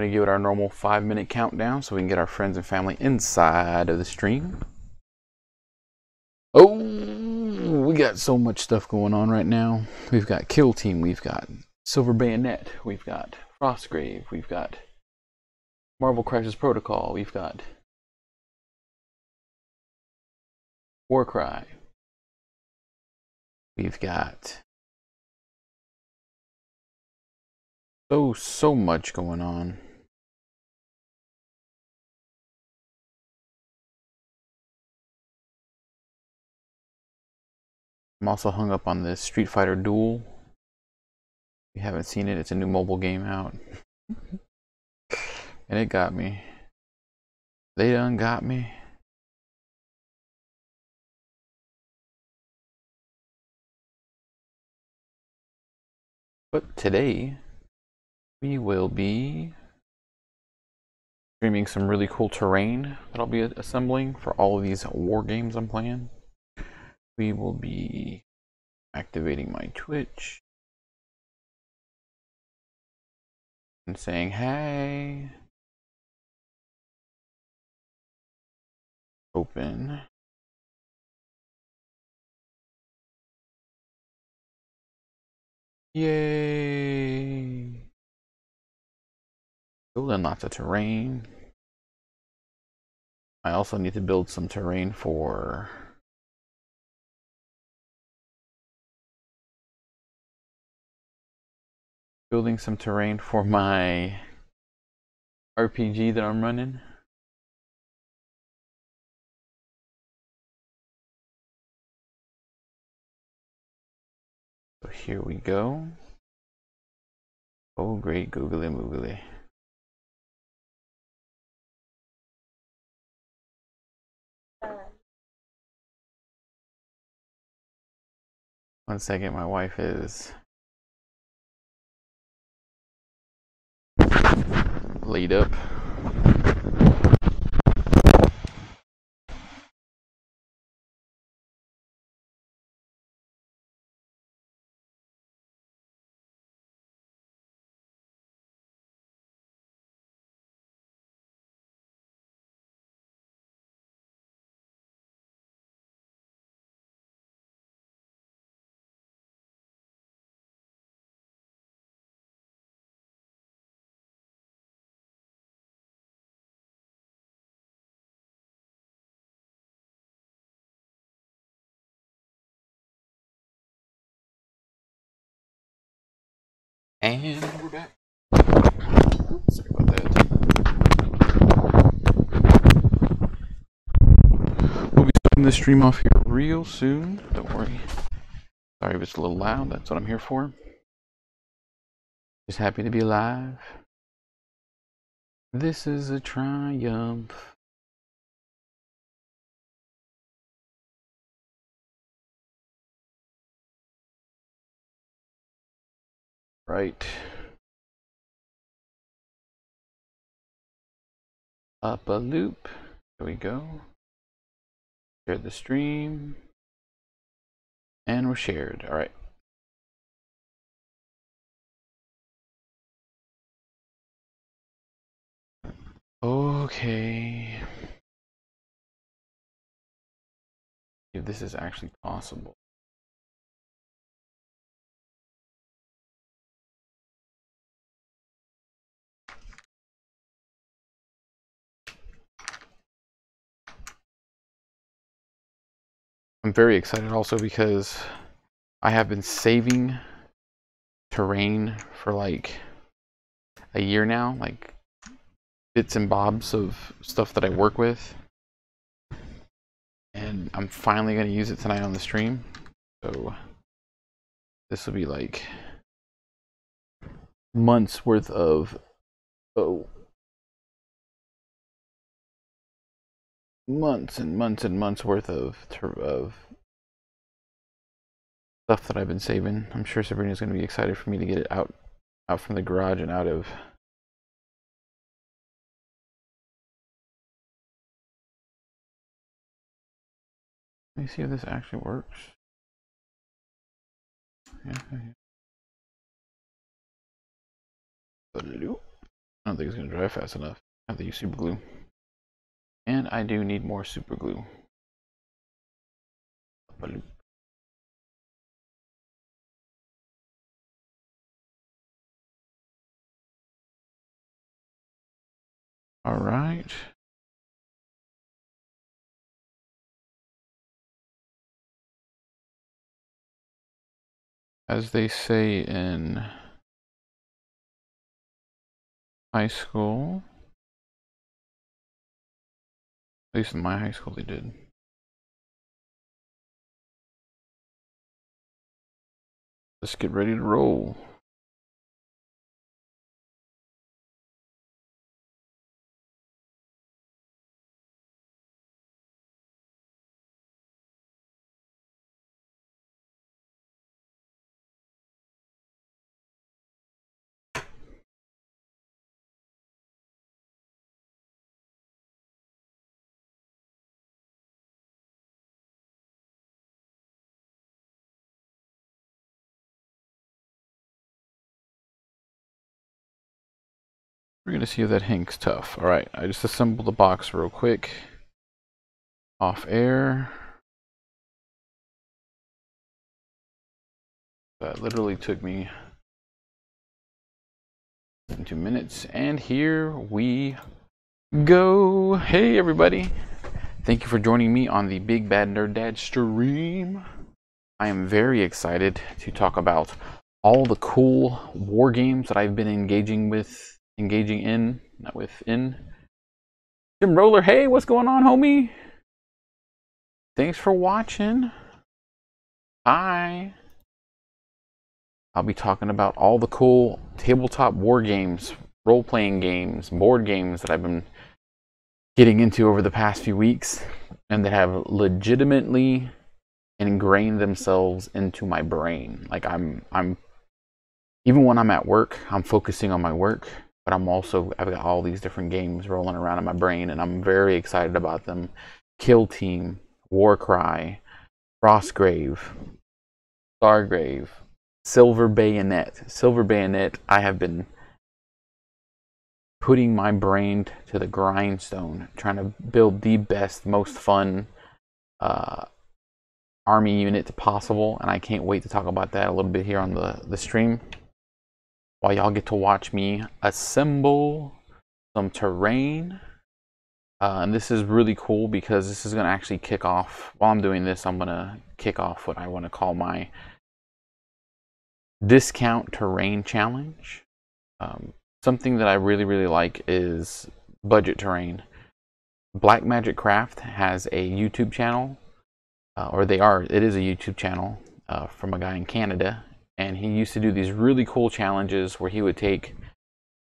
We're gonna give it our normal five minute countdown so we can get our friends and family inside of the stream. Oh, we got so much stuff going on right now. We've got Kill Team, we've got Silver Bayonet, we've got Frostgrave, we've got Marvel Crisis Protocol, we've got Warcry, we've got so so much going on. I'm also hung up on this Street Fighter Duel. If you haven't seen it, it's a new mobile game out. and it got me. They done got me. But today, we will be streaming some really cool terrain that I'll be assembling for all of these war games I'm playing we will be activating my Twitch and saying, hey, open. Yay! Building lots of terrain. I also need to build some terrain for building some terrain for my RPG that I'm running. So here we go. Oh great googly moogly. One second, my wife is laid up. And we're back. Sorry about that. We'll be starting the stream off here real soon. Don't worry. Sorry if it's a little loud. That's what I'm here for. Just happy to be alive. This is a triumph. Right. Up a loop. There we go. Share the stream. And we're shared. All right. Okay. If this is actually possible. I'm very excited also because I have been saving terrain for like a year now, like bits and bobs of stuff that I work with. And I'm finally going to use it tonight on the stream. So this will be like months worth of oh months and months and months worth of of stuff that I've been saving. I'm sure Sabrina's going to be excited for me to get it out out from the garage and out of Let me see if this actually works. Yeah. I don't think it's going to dry fast enough. I have to use super glue. And I do need more super glue. All right. As they say in high school, least in my high school they did. Let's get ready to roll. We're going to see if that Hank's tough. Alright, I just assembled the box real quick. Off air. That literally took me two minutes. And here we go. Hey everybody. Thank you for joining me on the Big Bad Nerd Dad stream. I am very excited to talk about all the cool war games that I've been engaging with engaging in, not within. Jim Roller, hey, what's going on, homie? Thanks for watching. Hi. I'll be talking about all the cool tabletop war games, role playing games, board games that I've been getting into over the past few weeks and that have legitimately ingrained themselves into my brain. Like I'm I'm even when I'm at work, I'm focusing on my work but I'm also I've got all these different games rolling around in my brain, and I'm very excited about them. Kill Team, Warcry, Frostgrave, Stargrave, Silver Bayonet. Silver Bayonet, I have been putting my brain to the grindstone, trying to build the best, most fun uh, army unit possible, and I can't wait to talk about that a little bit here on the, the stream while y'all get to watch me assemble some terrain. Uh, and this is really cool because this is going to actually kick off, while I'm doing this, I'm going to kick off what I want to call my discount terrain challenge. Um, something that I really, really like is budget terrain. Black Magic Craft has a YouTube channel, uh, or they are, it is a YouTube channel uh, from a guy in Canada and he used to do these really cool challenges where he would take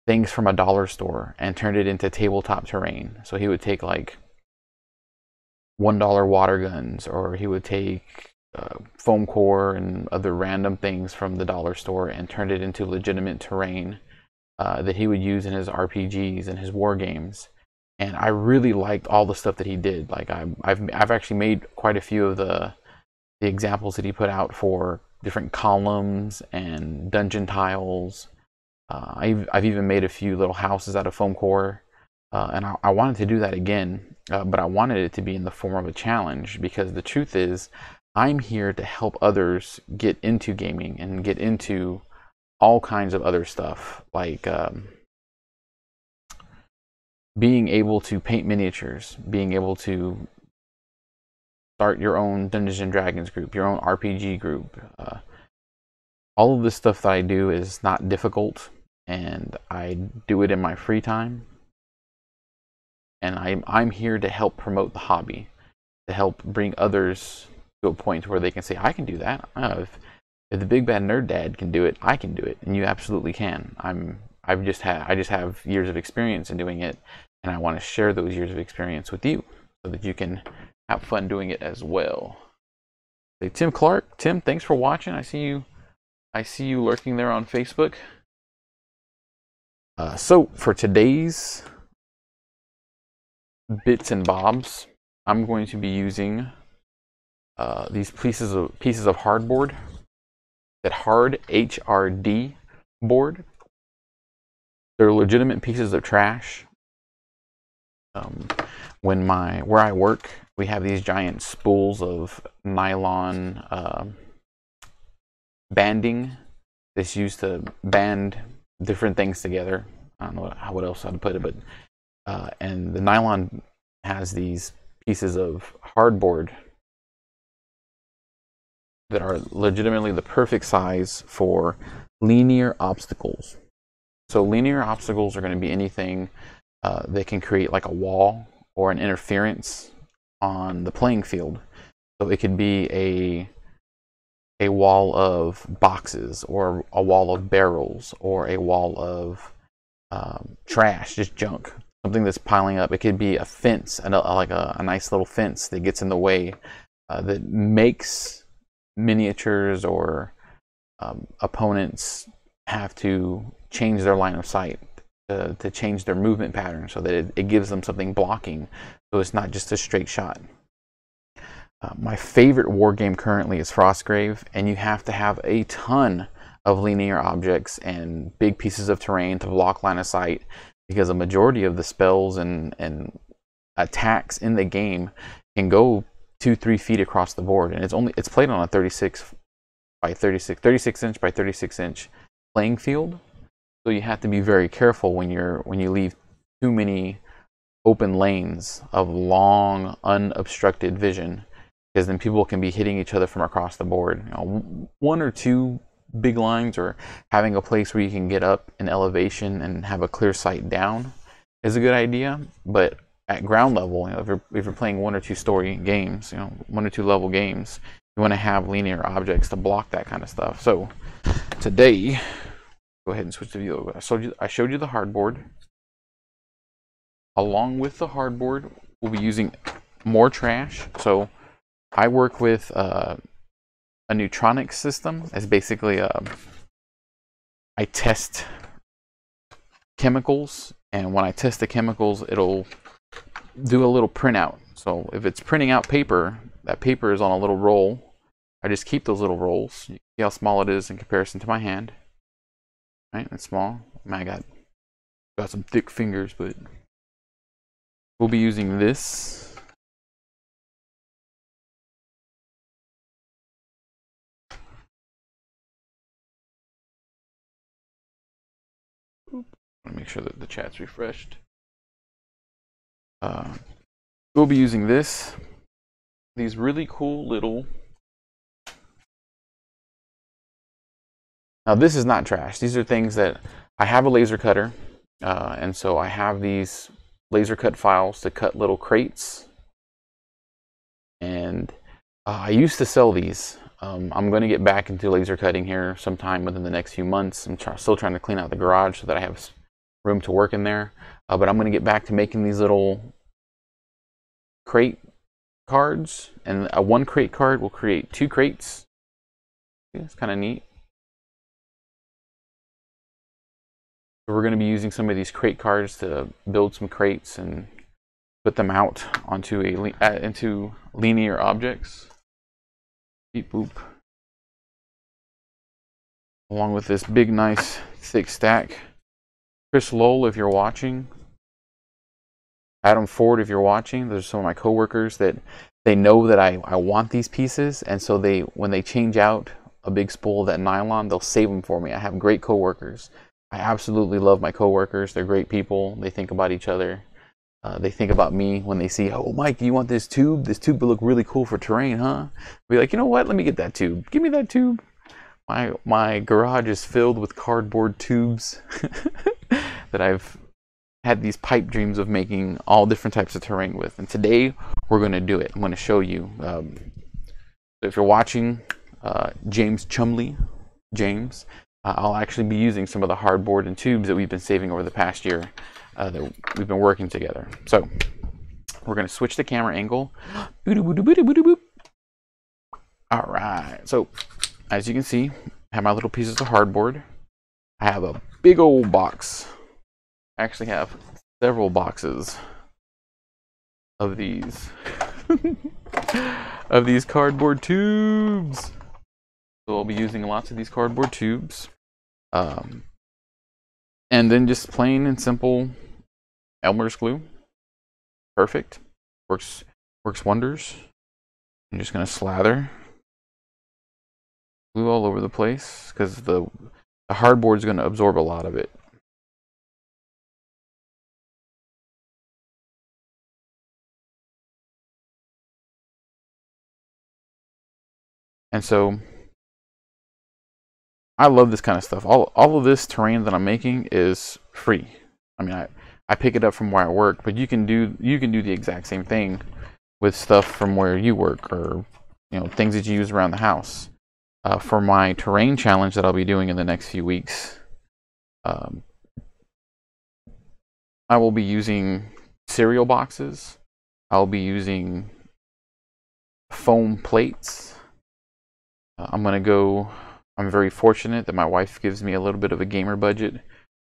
things from a dollar store and turn it into tabletop terrain. So he would take like one dollar water guns, or he would take uh, foam core and other random things from the dollar store and turn it into legitimate terrain uh, that he would use in his RPGs and his war games. And I really liked all the stuff that he did. Like I, I've I've actually made quite a few of the the examples that he put out for different columns and dungeon tiles. Uh, I've, I've even made a few little houses out of foam core. Uh, and I, I, wanted to do that again, uh, but I wanted it to be in the form of a challenge because the truth is, I'm here to help others get into gaming and get into all kinds of other stuff like um, being able to paint miniatures, being able to start your own Dungeons and Dragons group, your own RPG group. Uh, all of this stuff that I do is not difficult, and I do it in my free time. And I'm I'm here to help promote the hobby, to help bring others to a point where they can say, "I can do that." If, if the Big Bad Nerd Dad can do it, I can do it, and you absolutely can. I'm I've just had I just have years of experience in doing it, and I want to share those years of experience with you so that you can have fun doing it as well. Hey, Tim Clark, Tim, thanks for watching. I see you. I see you lurking there on Facebook. Uh, so for today's bits and bobs, I'm going to be using uh, these pieces of pieces of hardboard. That hard HRD board. they're legitimate pieces of trash. Um, when my where I work, we have these giant spools of nylon uh, banding that's used to band different things together. I don't know how what else I'd put it, but uh, and the nylon has these pieces of hardboard that are legitimately the perfect size for linear obstacles. So linear obstacles are going to be anything uh, that can create like a wall or an interference on the playing field. So it could be a a wall of boxes or a wall of barrels or a wall of um, trash, just junk, something that's piling up. It could be a fence, a, like a, a, nice little fence that gets in the way uh, that makes miniatures or um, opponents have to change their line of sight to, to change their movement pattern so that it, it gives them something blocking so it's not just a straight shot. Uh, my favorite war game currently is Frostgrave, and you have to have a ton of linear objects and big pieces of terrain to block line of sight because a majority of the spells and, and attacks in the game can go two, three feet across the board. And it's only it's played on a 36 by 36, 36 inch by 36 inch playing field. So you have to be very careful when you're when you leave too many open lanes of long unobstructed vision because then people can be hitting each other from across the board. You know, one or two big lines or having a place where you can get up in elevation and have a clear sight down is a good idea. But at ground level, you know, if you're if you're playing one or two story games, you know, one or two level games, you want to have linear objects to block that kind of stuff. So today, go ahead and switch the view. I showed you I showed you the hardboard. Along with the hardboard, we'll be using more trash. So I work with uh, a neutronic system. It's basically a, um, I test chemicals, and when I test the chemicals, it'll do a little printout. So if it's printing out paper, that paper is on a little roll. I just keep those little rolls. You see how small it is in comparison to my hand. Right, it's small. I got got some thick fingers, but we'll be using this make sure that the chat's refreshed. Uh, we'll be using this, these really cool little. Now this is not trash. These are things that I have a laser cutter, uh, and so I have these laser cut files to cut little crates. And uh, I used to sell these. Um, I'm going to get back into laser cutting here sometime within the next few months. I'm try still trying to clean out the garage so that I have room to work in there. Uh, but I'm going to get back to making these little crate cards. And a one crate card will create two crates. Yeah, it's kind of neat. So we're going to be using some of these crate cards to build some crates and put them out onto a uh, into linear objects. Beep boop. Along with this big, nice, thick stack. Chris Lowell, if you're watching, Adam Ford, if you're watching, there's some of my coworkers that they know that I, I want these pieces, and so they when they change out a big spool of that nylon, they'll save them for me. I have great coworkers. I absolutely love my coworkers. They're great people. They think about each other. Uh, they think about me when they see, oh, Mike, you want this tube? This tube will look really cool for terrain, huh? Be like, you know what? Let me get that tube. Give me that tube. My my garage is filled with cardboard tubes. that I've had these pipe dreams of making all different types of terrain with. And today we're going to do it. I'm going to show you. Um, if you're watching uh, James Chumley, James, uh, I'll actually be using some of the hardboard and tubes that we've been saving over the past year uh, that we've been working together. So we're going to switch the camera angle. All right. So as you can see, I have my little pieces of hardboard. I have a big old box I actually have several boxes of these of these cardboard tubes. So I'll be using lots of these cardboard tubes. Um, and then just plain and simple Elmer's glue. Perfect. Works works wonders. I'm just gonna slather glue all over the place because the the hardboard is gonna absorb a lot of it. And so I love this kind of stuff. All all of this terrain that I'm making is free. I mean, I I pick it up from where I work, but you can do you can do the exact same thing with stuff from where you work or you know things that you use around the house. Uh, for my terrain challenge that I'll be doing in the next few weeks, um, I will be using cereal boxes. I'll be using foam plates. Uh, I'm gonna go I'm very fortunate that my wife gives me a little bit of a gamer budget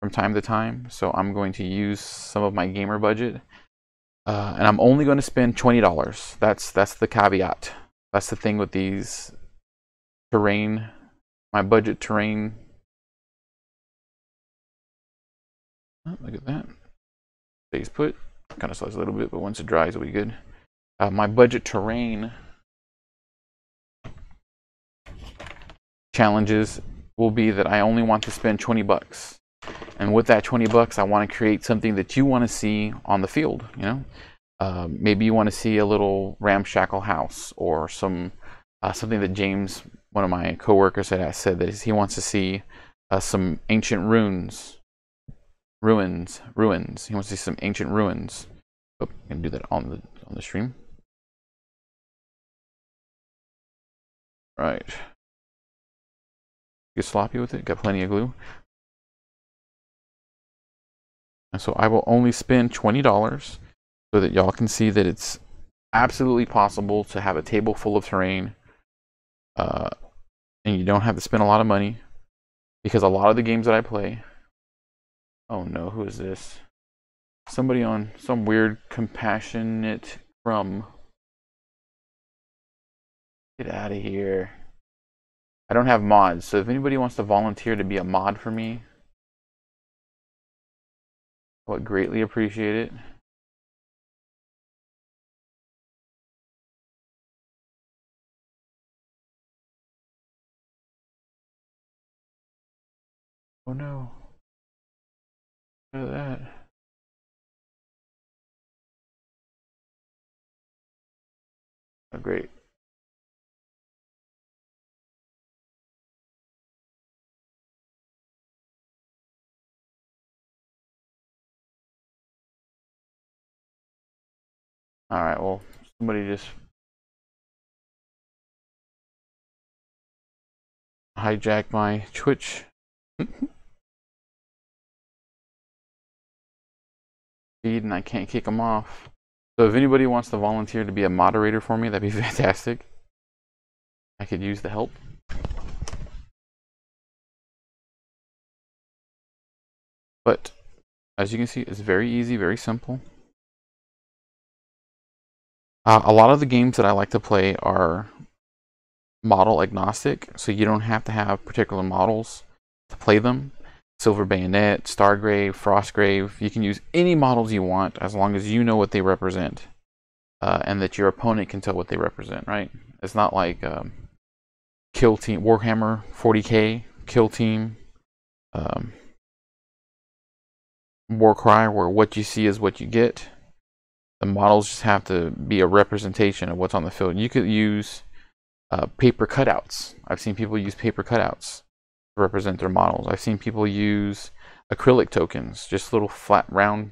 from time to time. So I'm going to use some of my gamer budget. Uh, and I'm only going to spend $20. That's that's the caveat. That's the thing with these terrain, my budget terrain. Oh, look at that. Stays put. Kind of slides a little bit, but once it dries, it'll be good. Uh, my budget terrain challenges will be that I only want to spend 20 bucks. And with that 20 bucks, I want to create something that you want to see on the field, you know? Uh, maybe you want to see a little ramshackle house or some uh, something that James, one of my coworkers, had said that he wants to see uh, some ancient ruins, ruins, ruins. He wants to see some ancient ruins. Oh, I can do that on the on the stream. Right. Get sloppy with it. Got plenty of glue. And so I will only spend $20 so that y'all can see that it's absolutely possible to have a table full of terrain uh, and you don't have to spend a lot of money because a lot of the games that I play oh no who is this somebody on some weird compassionate from get out of here I don't have mods, so if anybody wants to volunteer to be a mod for me, I would greatly appreciate it. Oh no. Look at that. Oh, great. Alright, well, somebody just hijacked my Twitch. feed and I can't kick them off. So if anybody wants to volunteer to be a moderator for me, that'd be fantastic. I could use the help. But as you can see, it's very easy, very simple. Uh, a lot of the games that I like to play are model agnostic, so you don't have to have particular models to play them. Silver Bayonet, Stargrave, Frostgrave, you can use any models you want as long as you know what they represent uh, and that your opponent can tell what they represent, right? It's not like um, Kill Team, Warhammer 40k, Kill Team, um, Warcry, where what you see is what you get the models just have to be a representation of what's on the field. You could use uh, paper cutouts. I've seen people use paper cutouts to represent their models. I've seen people use acrylic tokens, just little flat round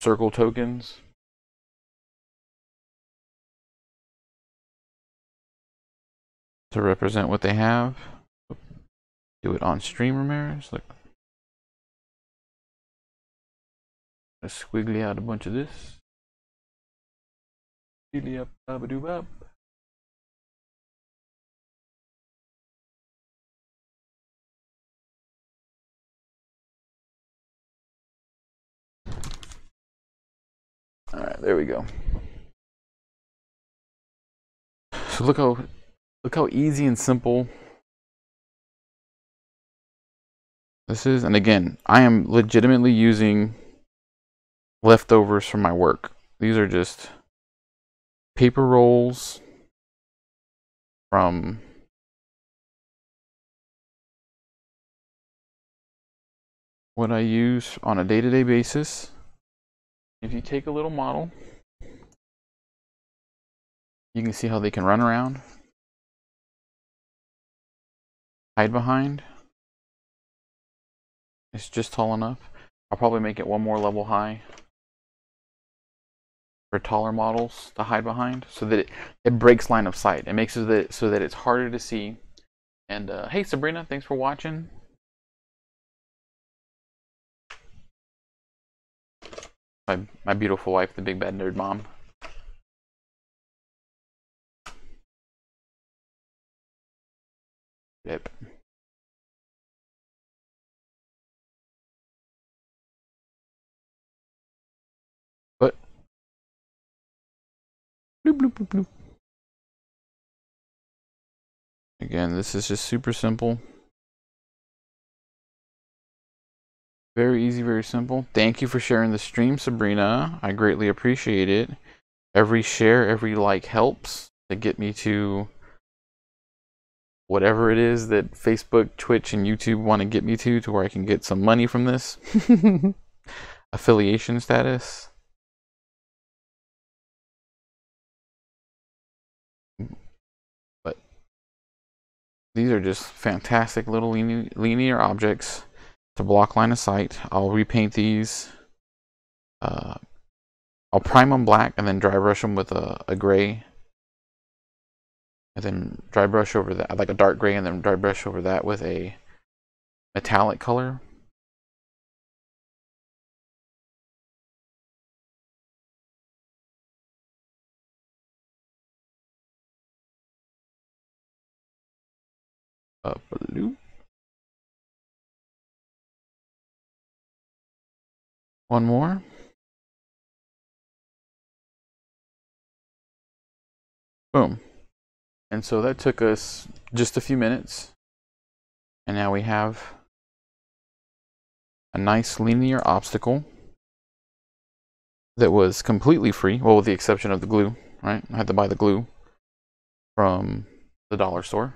circle tokens. To represent what they have. Do it on stream, Ramirez. Look. Let's squiggly out a bunch of this. Squiggly up, doo up. All right, there we go. So look how look how easy and simple This is, and again, I am legitimately using leftovers from my work. These are just paper rolls from what I use on a day-to-day -day basis. If you take a little model, you can see how they can run around, hide behind. It's just tall enough. I'll probably make it one more level high taller models to hide behind so that it, it breaks line of sight. It makes it so that, so that it's harder to see. And uh, hey, Sabrina, thanks for watching. My, my beautiful wife, the big bad nerd mom. Yep. Bloop, bloop, bloop, bloop. Again, this is just super simple. Very easy, very simple. Thank you for sharing the stream, Sabrina. I greatly appreciate it. Every share, every like helps to get me to whatever it is that Facebook, Twitch, and YouTube want to get me to, to where I can get some money from this. Affiliation status. These are just fantastic little linear objects to block line of sight. I'll repaint these. Uh, I'll prime them black and then dry brush them with a, a gray and then dry brush over that like a dark gray and then dry brush over that with a metallic color blue one more boom and so that took us just a few minutes. And now we have a nice linear obstacle that was completely free, well, with the exception of the glue, right? I had to buy the glue from the dollar store.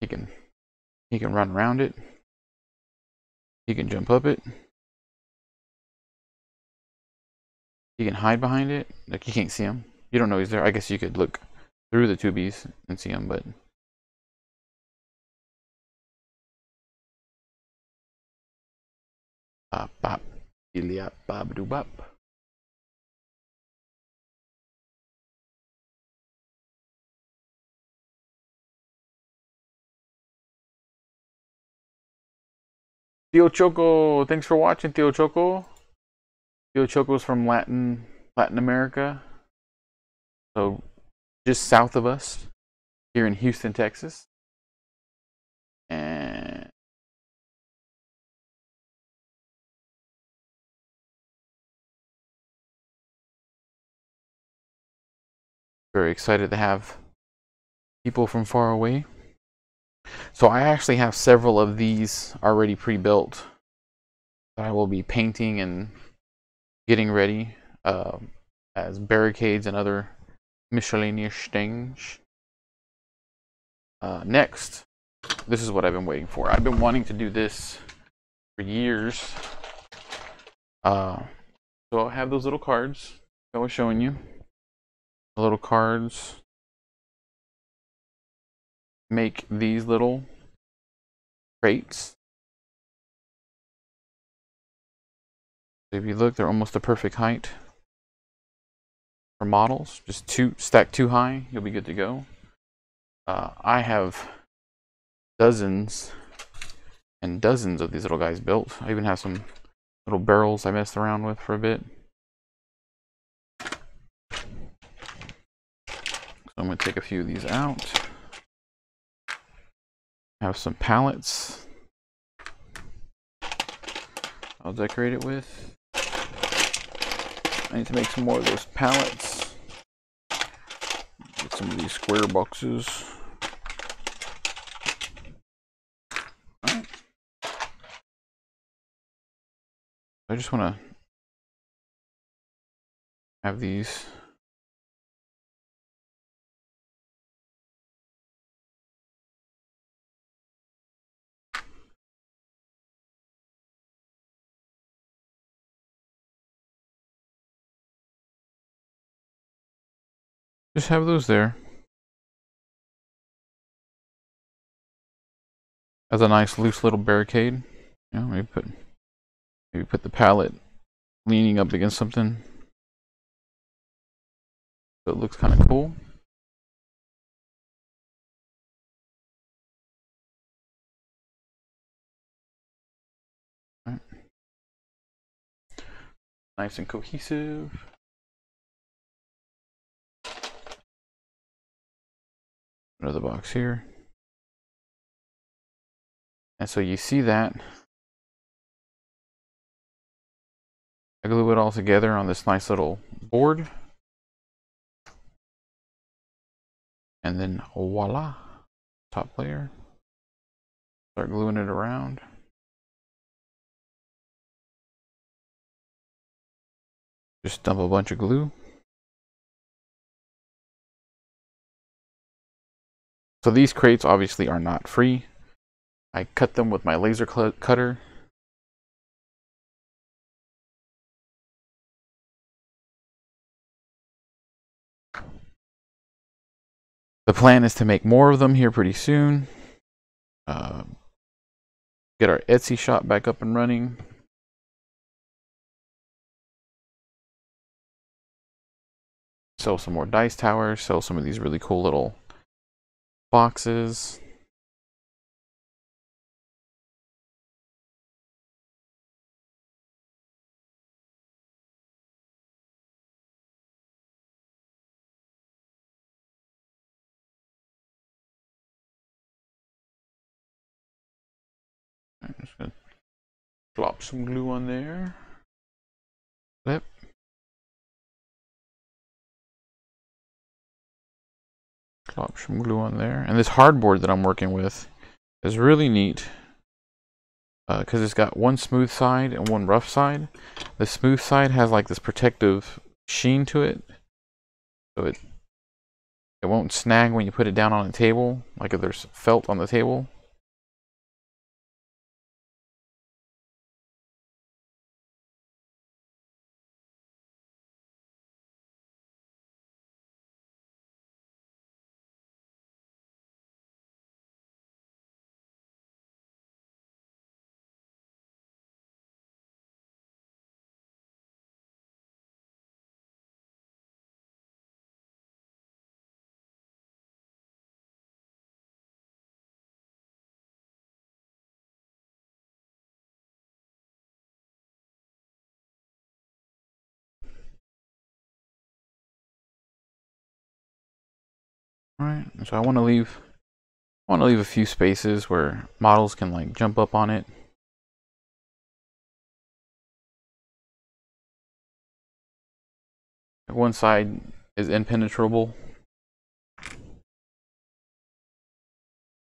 He can he can run around it. He can jump up it. He can hide behind it. Like you can't see him. You don't know he's there. I guess you could look through the tubies and see him, but bop bop bop bop doo bop. Theo Choco, thanks for watching, Theo Choco. Theo Choco's from Latin Latin America. So just south of us here in Houston, Texas. And very excited to have people from far away. So I actually have several of these already pre-built that I will be painting and getting ready uh, as barricades and other miscellaneous things. Uh, next, this is what I've been waiting for. I've been wanting to do this for years. Uh, so I have those little cards I was showing you. The little cards make these little crates If you look, they're almost the perfect height for models. Just two stack too high, you'll be good to go. Uh, I have dozens and dozens of these little guys built. I even have some little barrels I messed around with for a bit. So I'm going to take a few of these out. Have some pallets. I'll decorate it with. I need to make some more of those pallets. Get some of these square boxes. I just want to have these Just have those there. As a nice loose little barricade. Know, maybe put maybe put the pallet leaning up against something. So it looks kind of cool. Right. Nice and cohesive. Another box here. And so you see that. I glue it all together on this nice little board. And then voila, top layer. Start gluing it around. Just dump a bunch of glue. So these crates obviously are not free. I cut them with my laser cutter. The plan is to make more of them here pretty soon. Uh, get our Etsy shop back up and running. Sell some more dice towers, sell some of these really cool little boxes. I'm just gonna drop some glue on there. Flip. Drop some glue on there. And this hardboard that I'm working with is really neat because uh, it's got one smooth side and one rough side. The smooth side has like this protective sheen to it. So it it won't snag when you put it down on a table, like if there's felt on the table. Alright, so I want to leave I want to leave a few spaces where models can like jump up on it. One side is impenetrable.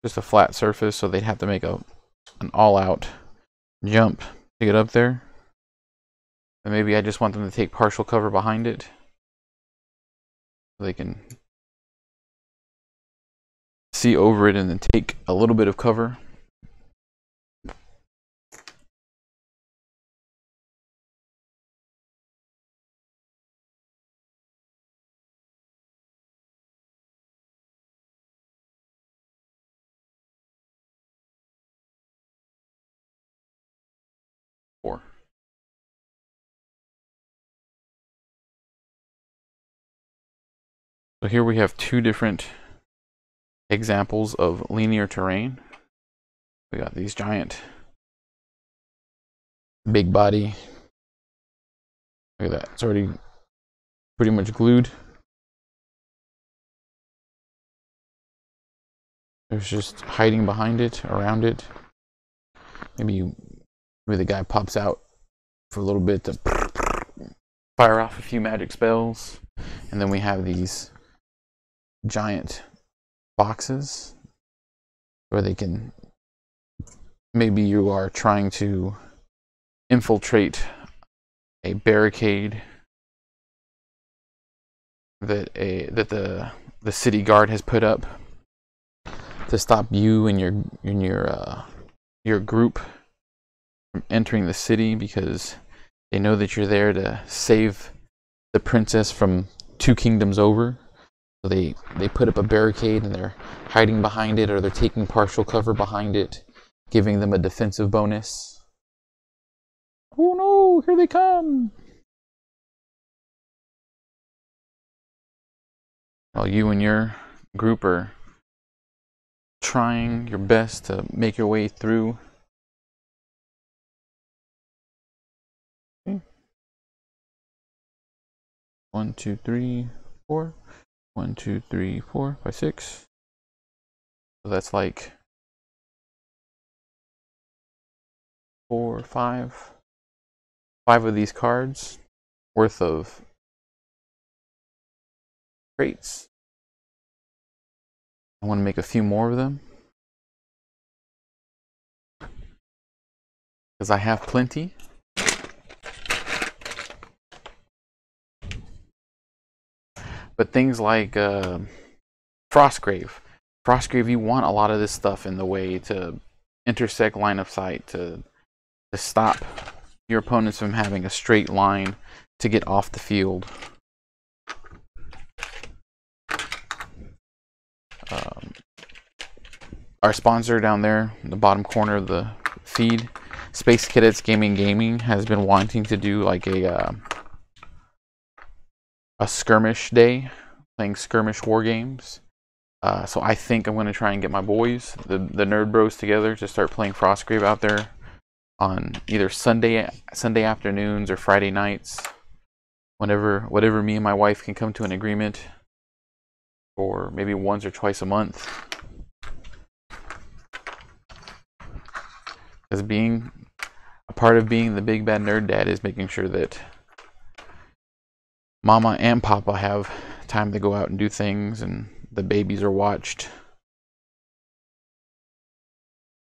Just a flat surface, so they'd have to make a an all-out jump to get up there. And maybe I just want them to take partial cover behind it. So they can see over it and then take a little bit of cover. Four. So here we have two different examples of linear terrain. We got these giant big body. Look at that. It's already pretty much glued. There's just hiding behind it, around it. Maybe you, maybe the guy pops out for a little bit to fire off a few magic spells. And then we have these giant boxes where they can maybe you are trying to infiltrate a barricade that a that the the city guard has put up to stop you and your and your uh, your group from entering the city because they know that you're there to save the princess from two kingdoms over. They they put up a barricade and they're hiding behind it or they're taking partial cover behind it, giving them a defensive bonus. Oh no, here they come. While you and your group are trying your best to make your way through. One, two, three, four. One, two, three, four, five, six. So that's like four, five, five of these cards worth of crates. I want to make a few more of them. Because I have plenty. But things like uh, Frostgrave. Frostgrave, you want a lot of this stuff in the way to intersect line of sight, to, to stop your opponents from having a straight line to get off the field. Um, our sponsor down there in the bottom corner of the feed, Space Cadets Gaming Gaming, has been wanting to do like a uh, a skirmish day, playing skirmish war games. Uh, so I think I'm going to try and get my boys, the the nerd bros, together to start playing Frostgrave out there on either Sunday Sunday afternoons or Friday nights, whenever whatever me and my wife can come to an agreement or maybe once or twice a month. Because being a part of being the big bad nerd dad is making sure that mama and papa have time to go out and do things and the babies are watched.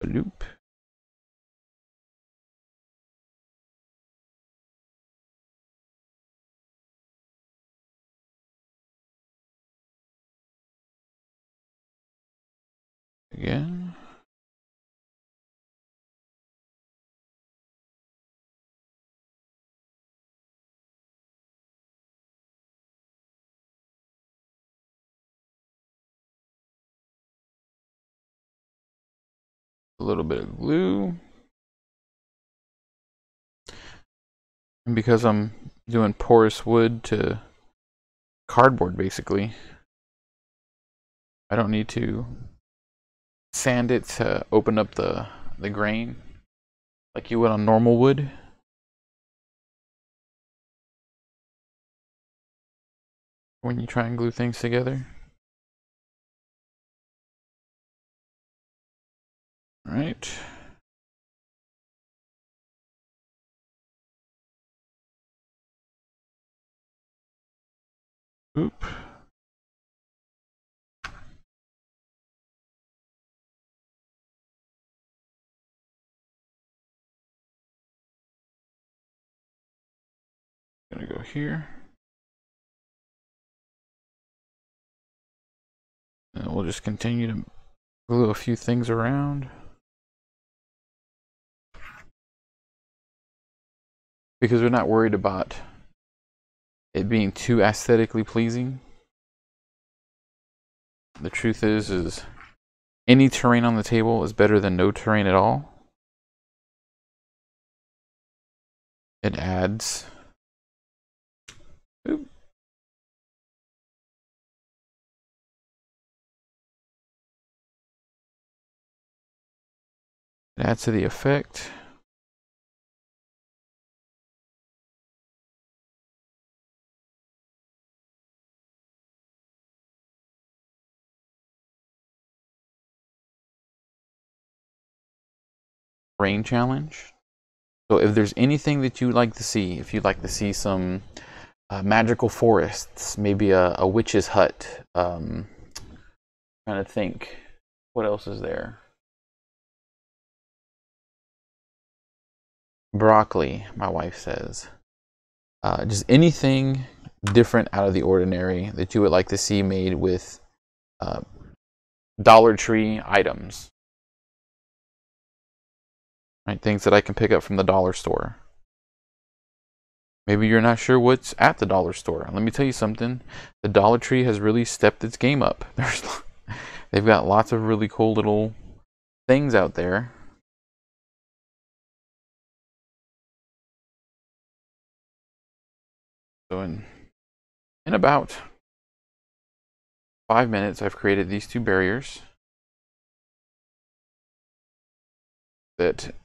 Loop. again. Little bit of glue. And because I'm doing porous wood to cardboard basically, I don't need to sand it to open up the, the grain like you would on normal wood. When you try and glue things together. Right. Oop. Gonna go here. And we'll just continue to glue a few things around. Because we're not worried about it being too aesthetically pleasing. The truth is, is any terrain on the table is better than no terrain at all. It adds Oop. Add to the effect. Rain challenge. So if there's anything that you'd like to see, if you'd like to see some uh, magical forests, maybe a, a witch's hut. Um, trying to think, what else is there? Broccoli, my wife says. uh, just anything different out of the ordinary that you would like to see made with uh, Dollar Tree items. Right, things that I can pick up from the dollar store. Maybe you're not sure what's at the dollar store. Let me tell you something. The Dollar Tree has really stepped its game up. There's they've got lots of really cool little things out there. So in in about five minutes, I've created these two barriers that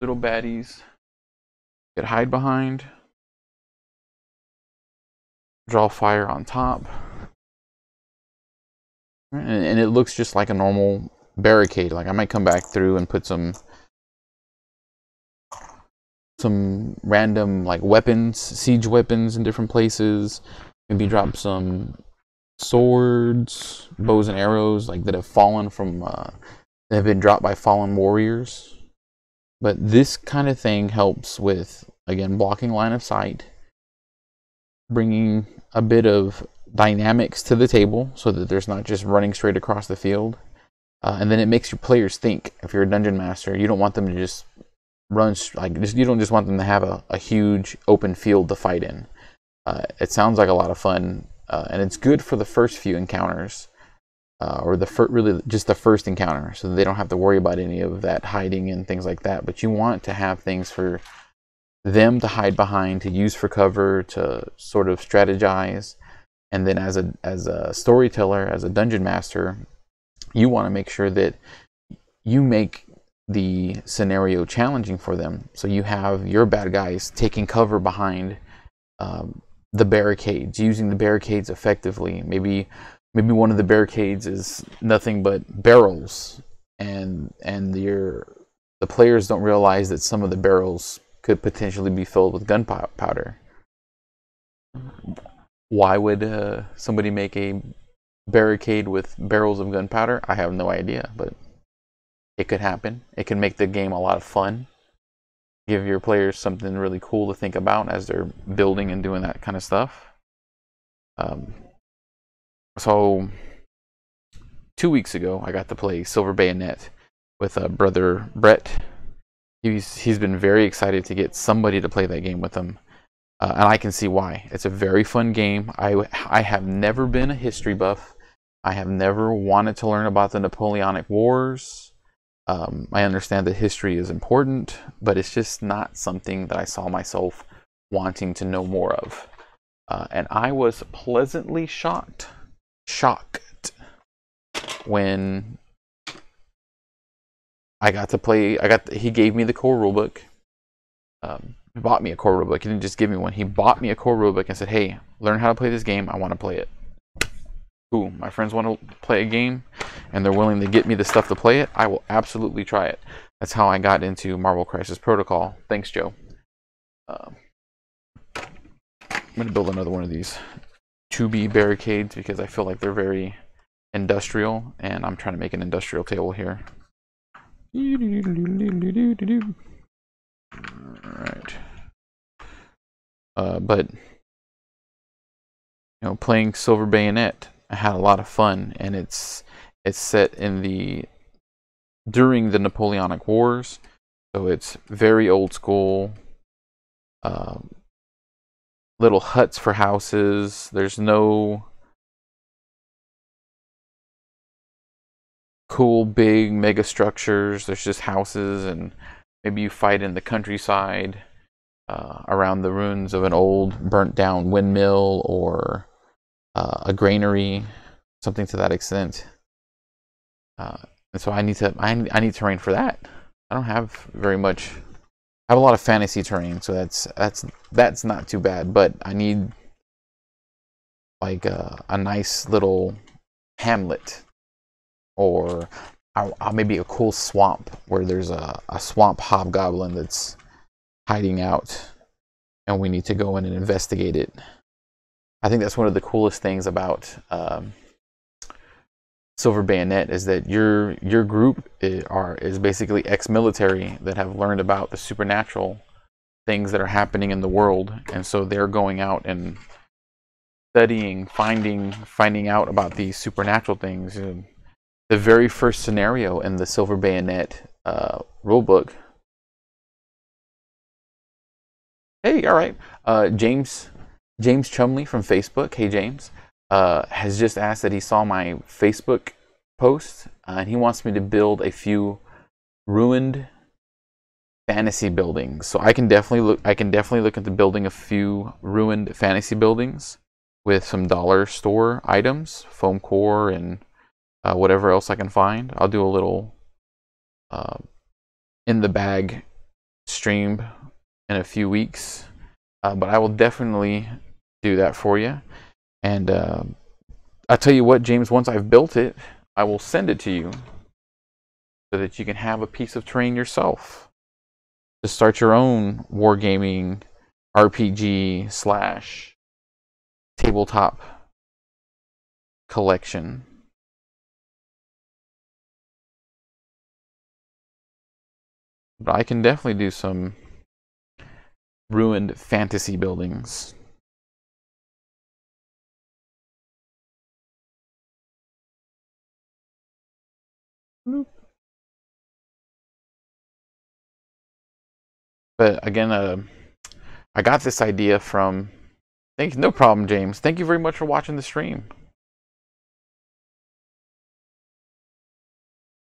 little baddies could hide behind, draw fire on top, and, and it looks just like a normal barricade. Like I might come back through and put some some random like weapons, siege weapons in different places. Maybe drop some swords, bows and arrows like that have fallen from uh, that have been dropped by fallen warriors. But this kind of thing helps with again blocking line of sight, bringing a bit of dynamics to the table so that there's not just running straight across the field. Uh, and then it makes your players think. If you're a dungeon master, you don't want them to just run like just, you don't just want them to have a, a huge open field to fight in. Uh, it sounds like a lot of fun, uh, and it's good for the first few encounters, uh, or the fir- really just the first encounter, so they don't have to worry about any of that hiding and things like that. But you want to have things for them to hide behind, to use for cover, to sort of strategize, and then as a as a storyteller, as a dungeon master, you want to make sure that you make the scenario challenging for them. So you have your bad guys taking cover behind um, the barricades, using the barricades effectively. Maybe maybe one of the barricades is nothing but barrels, and and your the players don't realize that some of the barrels could potentially be filled with gunpowder. Why would uh, somebody make a barricade with barrels of gunpowder? I have no idea, but it could happen. It can make the game a lot of fun. Give your players something really cool to think about as they're building and doing that kind of stuff. Um, so, two weeks ago, I got to play Silver Bayonet with uh, brother Brett. He's he's been very excited to get somebody to play that game with him, uh, and I can see why. It's a very fun game. I I have never been a history buff. I have never wanted to learn about the Napoleonic Wars. Um, I understand that history is important, but it's just not something that I saw myself wanting to know more of. Uh, and I was pleasantly shocked, shocked when I got to play. I got he gave me the core rulebook. Um, he bought me a core rulebook. He didn't just give me one. He bought me a core rulebook and said, "Hey, learn how to play this game. I want to play it." Cool. My friends want to play a game and they're willing to get me the stuff to play it, I will absolutely try it. That's how I got into Marvel Crisis Protocol. Thanks, Joe. Um, I'm to build another one of these 2B barricades because I feel like they're very industrial, and I'm trying to make an industrial table here. Alright. Uh, but, you know, playing Silver Bayonet, I had a lot of fun, and it's it's set in the during the Napoleonic Wars, so it's very old school. Um, little huts for houses. There's no cool big mega structures. There's just houses, and maybe you fight in the countryside uh, around the ruins of an old burnt down windmill or uh, a granary, something to that extent. Uh, and so I need to I, I need terrain for that. I don't have very much. I have a lot of fantasy terrain, so that's that's that's not too bad. But I need like a, a nice little hamlet, or I, I, maybe a cool swamp where there's a, a swamp hobgoblin that's hiding out, and we need to go in and investigate it. I think that's one of the coolest things about um, Silver Bayonet is that your your group is, are is basically ex-military that have learned about the supernatural things that are happening in the world, and so they're going out and studying, finding, finding out about these supernatural things. And the very first scenario in the Silver Bayonet uh, rulebook. Hey, all right, uh, James James Chumley from Facebook. Hey, James uh, has just asked that he saw my Facebook post, uh, and he wants me to build a few ruined fantasy buildings. So I can definitely look. I can definitely look into building a few ruined fantasy buildings with some dollar store items, foam core, and uh, whatever else I can find. I'll do a little uh, in the bag stream in a few weeks, uh, but I will definitely do that for you. And uh, I tell you what, James, once I've built it, I will send it to you so that you can have a piece of terrain yourself to start your own wargaming RPG slash tabletop collection. But I can definitely do some ruined fantasy buildings. But again, uh, I got this idea from. Thank no problem, James. Thank you very much for watching the stream.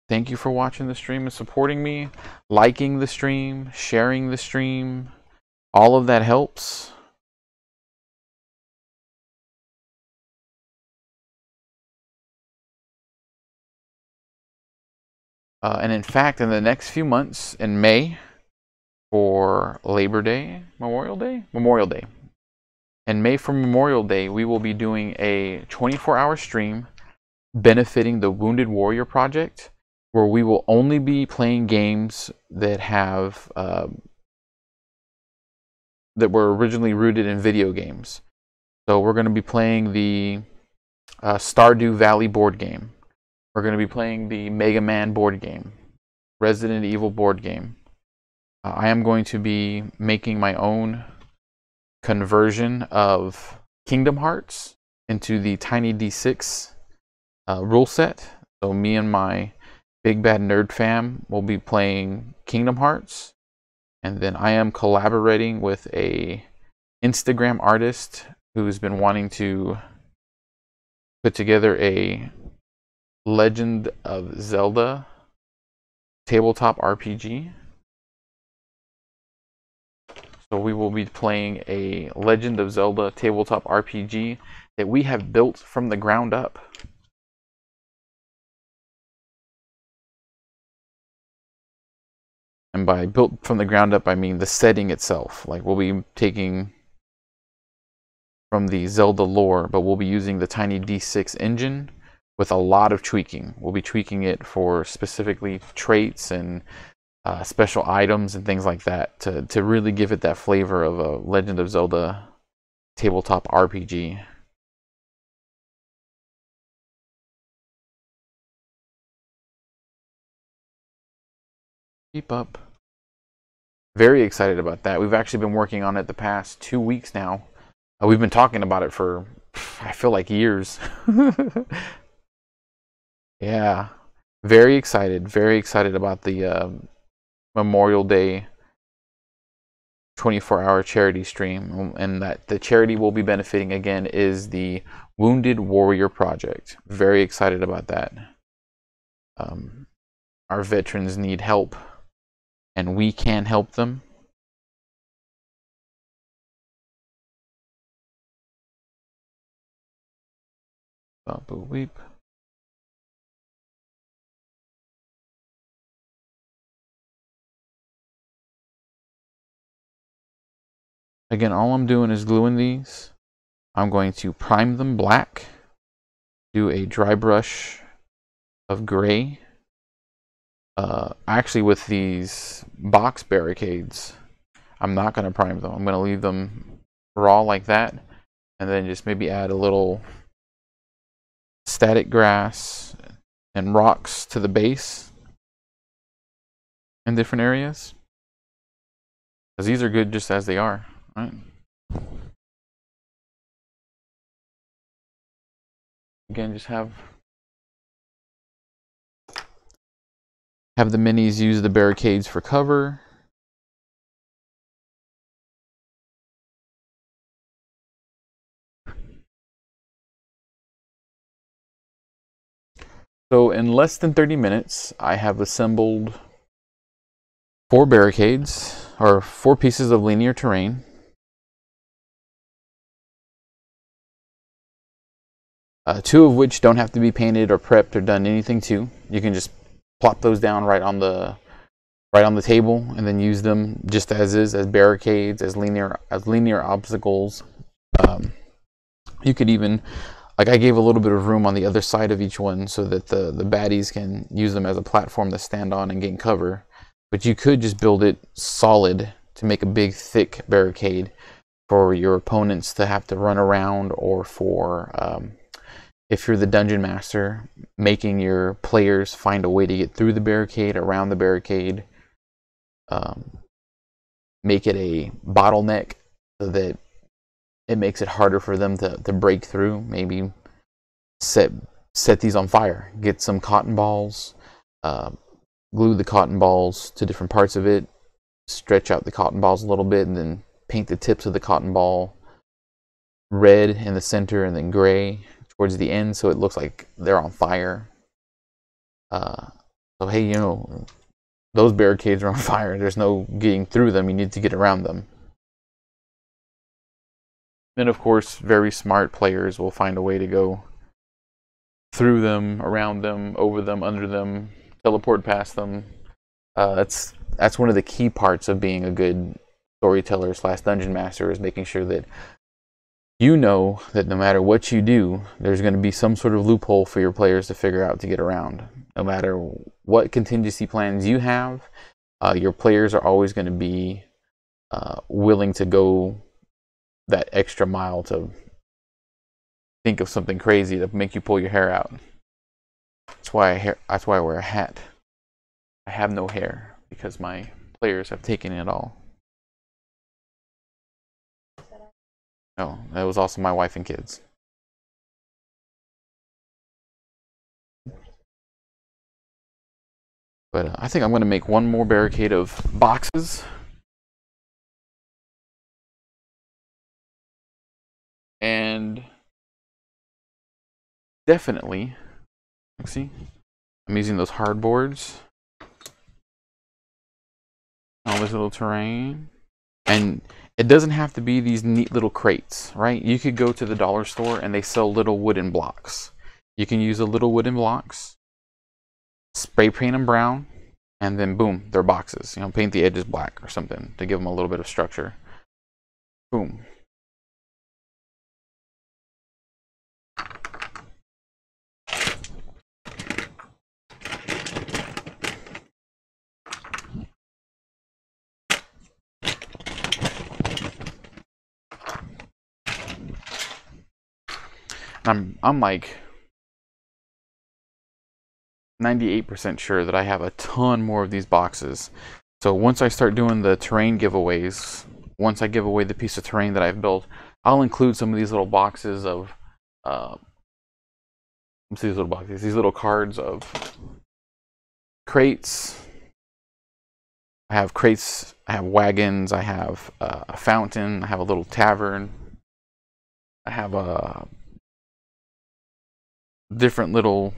Thank you for watching the stream and supporting me, liking the stream, sharing the stream. All of that helps. Uh, and in fact, in the next few months, in May, for Labor Day, Memorial Day, Memorial Day. In May for Memorial Day, we will be doing a 24-hour stream benefiting the Wounded Warrior Project, where we will only be playing games that have uh, that were originally rooted in video games. So we're going to be playing the uh, Stardew Valley board game. We're going to be playing the Mega Man board game, Resident Evil board game. Uh, I am going to be making my own conversion of Kingdom Hearts into the Tiny D6 uh, rule set. So me and my Big Bad Nerd fam will be playing Kingdom Hearts. And then I am collaborating with a Instagram artist who's been wanting to put together a Legend of Zelda tabletop RPG. So we will be playing a Legend of Zelda tabletop RPG that we have built from the ground up. And by built from the ground up, I mean the setting itself. Like we'll be taking from the Zelda lore, but we'll be using the Tiny D6 engine with a lot of tweaking. We'll be tweaking it for specifically traits and uh, special items and things like that to, to really give it that flavor of a Legend of Zelda tabletop RPG. Keep up. Very excited about that. We've actually been working on it the past two weeks now. Uh, we've been talking about it for, I feel like years. yeah. Very excited. Very excited about the uh, Memorial Day 24 hour charity stream. Um, and that the charity will be benefiting again is the Wounded Warrior Project. Very excited about that. Um, our veterans need help, and we can help them. Bump weep. Again, all I'm doing is gluing these. I'm going to prime them black, do a dry brush of gray. Uh, actually, with these box barricades, I'm not going to prime them. I'm going to leave them raw like that, and then just maybe add a little static grass and rocks to the base in different areas. Because these are good just as they are, right? Again, just have have the minis use the barricades for cover. So in less than 30 minutes, I have assembled four barricades, or four pieces of linear terrain. Uh, two of which don't have to be painted or prepped or done anything to. You can just plop those down right on the right on the table and then use them just as is as barricades as linear as linear obstacles um, you could even like I gave a little bit of room on the other side of each one so that the, the baddies can use them as a platform to stand on and gain cover. But you could just build it solid to make a big thick barricade for your opponents to have to run around or for um, if you're the dungeon master making your players find a way to get through the barricade around the barricade um, make it a bottleneck so that it makes it harder for them to, to break through. Maybe set set these on fire. Get some cotton balls, uh, glue the cotton balls to different parts of it, stretch out the cotton balls a little bit, and then paint the tips of the cotton ball red in the center and then gray towards the end so it looks like they're on fire. Uh, so hey, you know, those barricades are on fire. There's no getting through them. You need to get around them. Then, of course, very smart players will find a way to go through them, around them, over them, under them, teleport past them. Uh, that's that's one of the key parts of being a good storyteller slash dungeon master is making sure that you know that no matter what you do, there's going to be some sort of loophole for your players to figure out to get around. No matter what contingency plans you have, uh, your players are always going to be uh, willing to go that extra mile to think of something crazy to make you pull your hair out. That's why I hair, that's why I wear a hat. I have no hair because my players have taken it all. No, that was also my wife and kids. But uh, I think I'm going to make one more barricade of boxes. and definitely let's see I'm using those hard boards all this little terrain and it doesn't have to be these neat little crates right? You could go to the dollar store and they sell little wooden blocks. You can use the little wooden blocks spray paint them brown and then boom they're boxes. You know paint the edges black or something to give them a little bit of structure. Boom I'm I'm like 98% sure that I have a ton more of these boxes. So once I start doing the terrain giveaways, once I give away the piece of terrain that I've built, I'll include some of these little boxes of uh, these little boxes, these little cards of crates. I have crates, I have wagons, I have uh, a fountain, I have a little tavern, I have a different little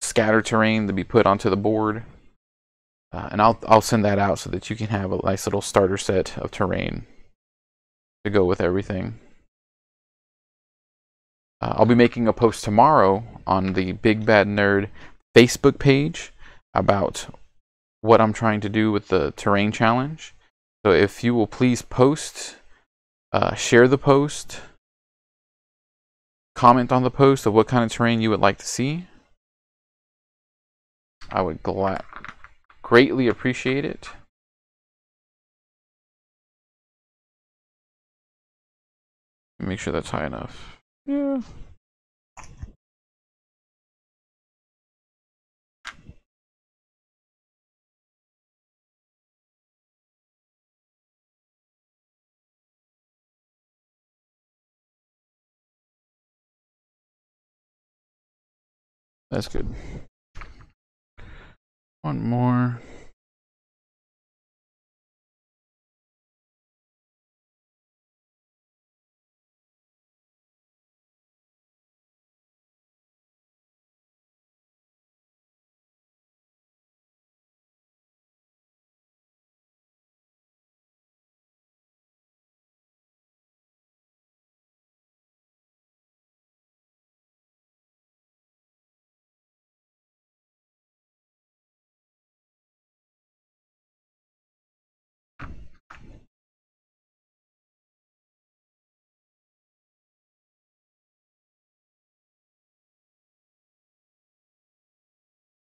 scatter terrain to be put onto the board. Uh, and I'll, I'll send that out so that you can have a nice little starter set of terrain to go with everything. Uh, I'll be making a post tomorrow on the Big Bad Nerd Facebook page about what I'm trying to do with the terrain challenge. So if you will please post, uh, share the post, comment on the post of what kind of terrain you would like to see. I would greatly appreciate it. Make sure that's high enough. Yeah. That's good. One more.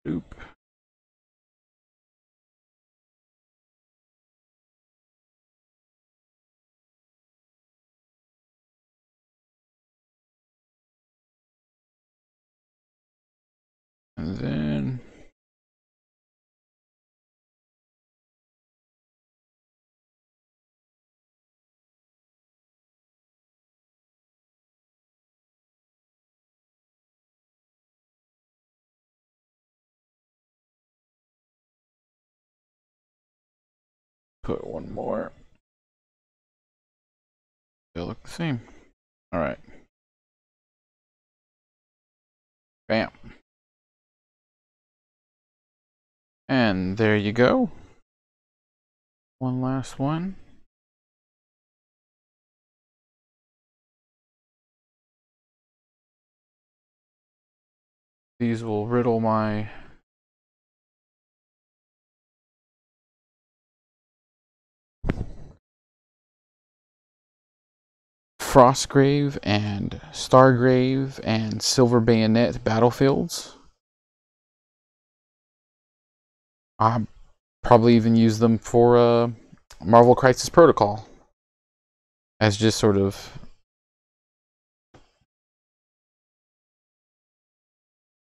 Oop. And then put one more. They look the same. All right. Bam. And there you go. One last one. These will riddle my Frostgrave and Stargrave and Silver Bayonet battlefields. I probably even use them for uh, Marvel Crisis Protocol as just sort of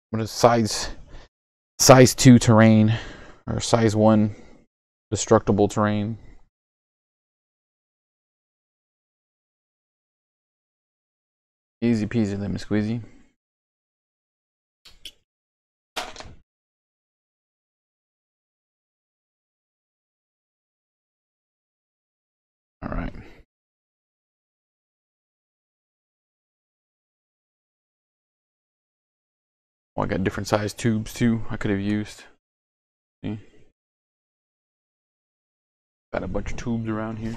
what is size size two terrain or size one destructible terrain. Easy peasy lemon squeezy. All right. Oh, I got different size tubes too I could have used. See? Got a bunch of tubes around here.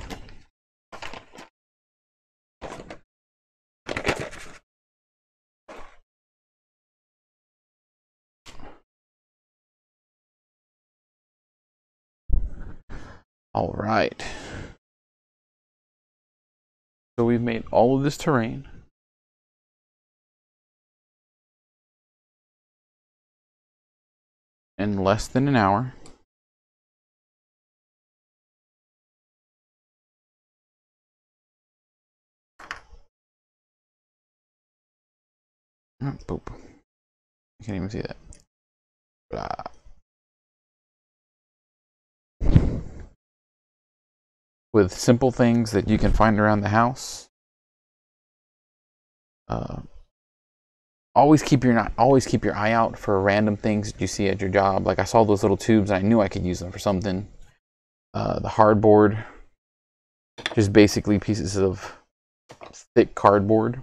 All right. So we've made all of this terrain. in less than an hour. Oh, boop. You can't even see that. Blah. With simple things that you can find around the house. Uh, always keep your not always keep your eye out for random things that you see at your job. Like I saw those little tubes, and I knew I could use them for something. Uh, the hardboard, just basically pieces of thick cardboard.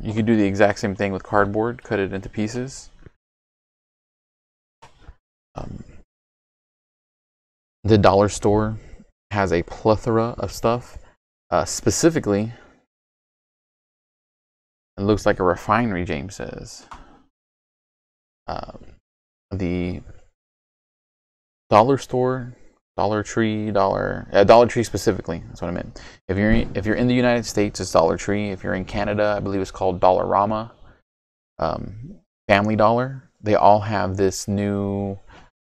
You could do the exact same thing with cardboard, cut it into pieces. Um, the dollar store has a plethora of stuff. Uh, specifically, it looks like a refinery, James says. Um, the dollar store, Dollar Tree, Dollar uh, Dollar Tree specifically. That's what I meant. If you're in, if you're in the United States, it's Dollar Tree. If you're in Canada, I believe it's called Dollarama. Um, Family Dollar. They all have this new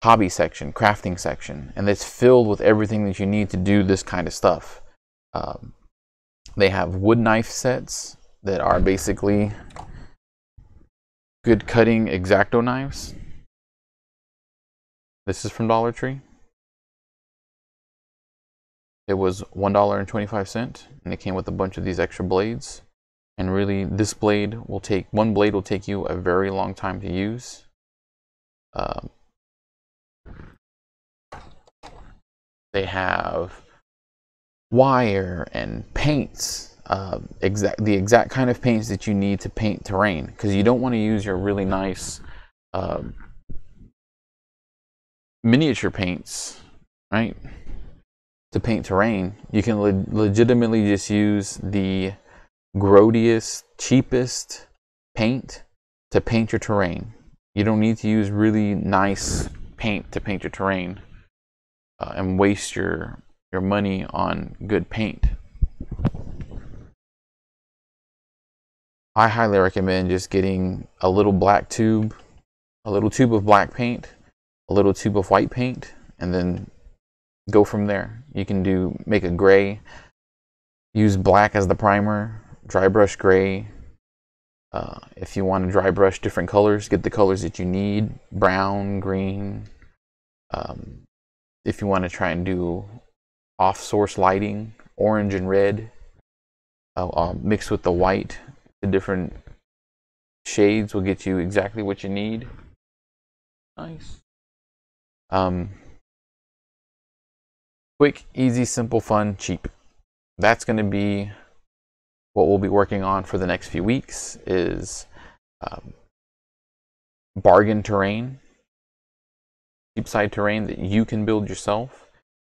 hobby section, crafting section, and it's filled with everything that you need to do this kind of stuff. Um, they have wood knife sets that are basically good cutting X-Acto knives. This is from Dollar Tree. It was $1.25 and it came with a bunch of these extra blades. And really, this blade will take, one blade will take you a very long time to use. Um, they have wire and paints, uh, exact the exact kind of paints that you need to paint terrain, because you don't want to use your really nice uh, miniature paints, right? To paint terrain, you can le legitimately just use the grodiest, cheapest paint to paint your terrain. You don't need to use really nice paint to paint your terrain uh, and waste your your money on good paint. I highly recommend just getting a little black tube, a little tube of black paint, a little tube of white paint, and then go from there. You can do make a gray, use black as the primer, dry brush gray. Uh, if you want to dry brush different colors, get the colors that you need, brown, green. Um, if you want to try and do off-source lighting, orange and red, uh, uh, mixed with the white, the different shades will get you exactly what you need. Nice. Um, quick, easy, simple, fun, cheap. That's going to be what we'll be working on for the next few weeks is um, bargain terrain, cheap side terrain that you can build yourself,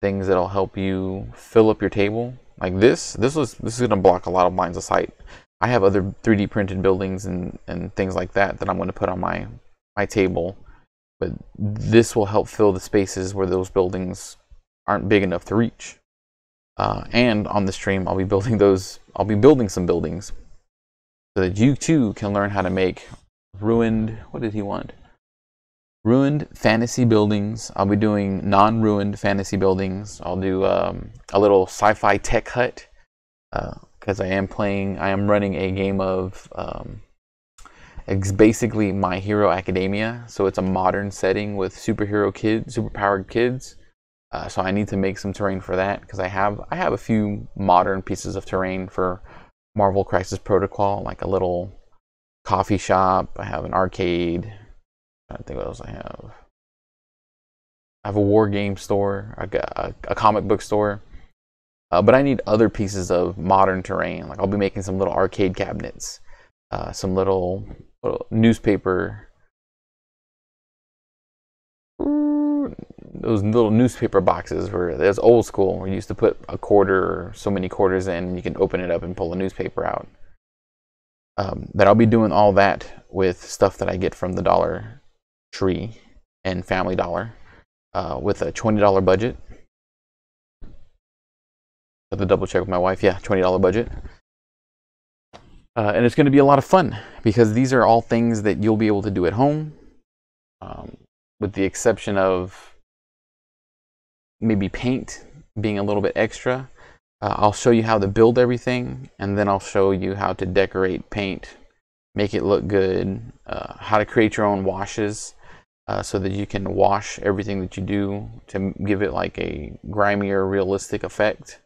things that'll help you fill up your table. Like this, this was this is going to block a lot of lines of sight. I have other 3D printed buildings and, and things like that that I'm going to put on my my table, but this will help fill the spaces where those buildings aren't big enough to reach. Uh, and on the stream, I'll be building those. I'll be building some buildings so that you too can learn how to make ruined. What did he want? Ruined fantasy buildings. I'll be doing non-ruined fantasy buildings. I'll do um, a little sci-fi tech hut because uh, I am playing. I am running a game of. Um, it's basically My Hero Academia, so it's a modern setting with superhero kids, superpowered kids uh, so I need to make some terrain for that because I have I have a few modern pieces of terrain for Marvel Crisis Protocol, like a little coffee shop. I have an arcade. I think what else I have. I have a war game store, a, a, a comic book store. Uh, but I need other pieces of modern terrain. Like I'll be making some little arcade cabinets, uh, some little, little newspaper those little newspaper boxes where there's old school you used to put a quarter or so many quarters in and you can open it up and pull a newspaper out. Um, but I'll be doing all that with stuff that I get from the Dollar Tree and Family Dollar uh, with a $20 budget. Have to double check with my wife. Yeah, $20 budget. Uh, and it's going to be a lot of fun because these are all things that you'll be able to do at home, um, with the exception of maybe paint being a little bit extra. Uh, I'll show you how to build everything and then I'll show you how to decorate paint, make it look good, uh, how to create your own washes uh, so that you can wash everything that you do to give it like a grimier, realistic effect.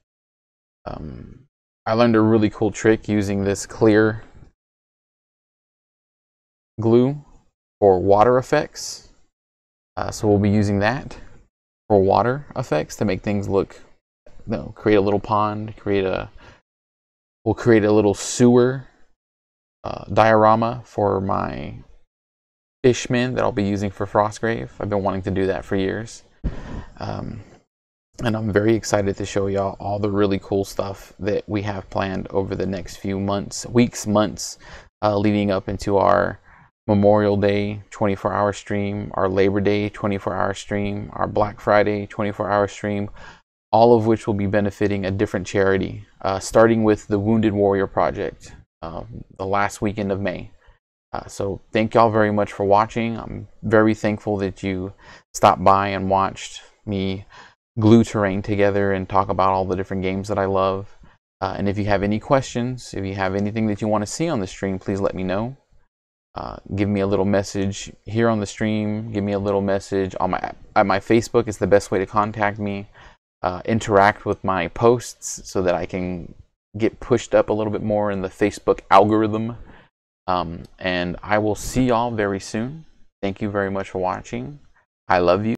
Um, I learned a really cool trick using this clear glue for water effects. Uh, so we'll be using that for water effects to make things look, you know, create a little pond, create a, we'll create a little sewer uh, diorama for my fishmen that I'll be using for Frostgrave. I've been wanting to do that for years. Um, and I'm very excited to show y'all all the really cool stuff that we have planned over the next few months, weeks, months, uh, leading up into our Memorial Day 24 hour stream, our Labor Day 24 hour stream, our Black Friday 24 hour stream, all of which will be benefiting a different charity, uh, starting with the Wounded Warrior Project uh, the last weekend of May. Uh, so thank y'all very much for watching. I'm very thankful that you stopped by and watched me glue terrain together and talk about all the different games that I love. Uh, and if you have any questions, if you have anything that you want to see on the stream, please let me know. Uh, give me a little message here on the stream. Give me a little message on my at my Facebook is the best way to contact me. Uh, interact with my posts so that I can get pushed up a little bit more in the Facebook algorithm. Um, and I will see y'all very soon. Thank you very much for watching. I love you.